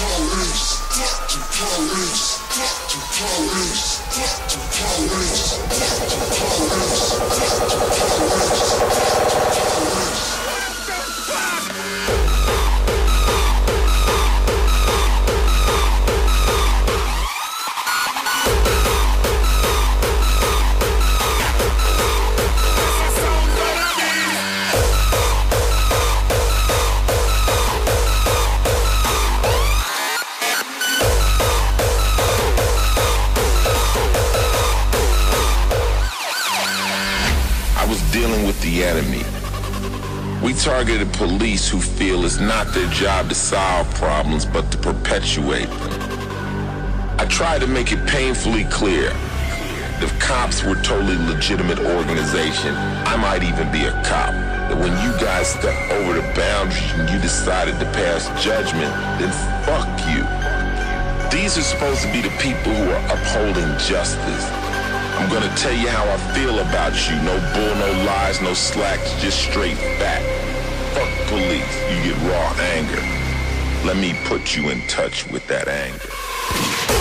I was dealing with the enemy. We targeted police who feel it's not their job to solve problems but to perpetuate them. I tried to make it painfully clear. If cops were totally legitimate organization, I might even be a cop. That when you guys step over the boundaries and you decided to pass judgment, then fuck you. These are supposed to be the people who are upholding justice. I'm gonna tell you how I feel about you. No bull, no lies, no slacks, just straight fact. Fuck police. You get raw anger. Let me put you in touch with that anger.